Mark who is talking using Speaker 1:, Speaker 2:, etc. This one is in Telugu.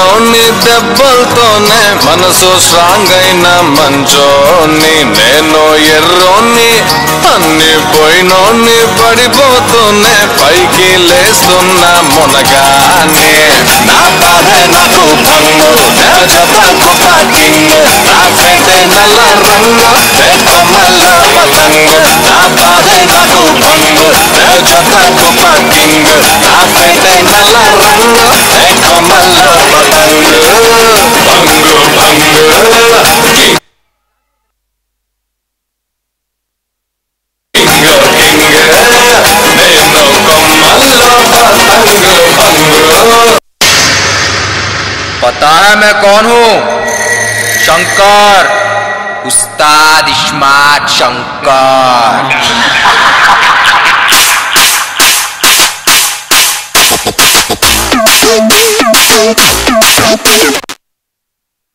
Speaker 1: లేనోని దెబ్బలతోనే మనసు స్ట్రాంగ్ అయిన మంచోని నేను ఎర్రోని అన్ని పోయినోని పడిపోతూనే పైకి లేస్తున్న మునగానే. నా బాధే నాకు భంగు నా జతకు పాకింగ్ నా పేటే నల్ల రంగు నే కొమ్మల నా బాధే నాకు భంగు నా జతకు పాకింగ్ నా పేటే
Speaker 2: पता है मैं कौन हूँ? शंकर। उस्ताद स्मार्ट शंकर।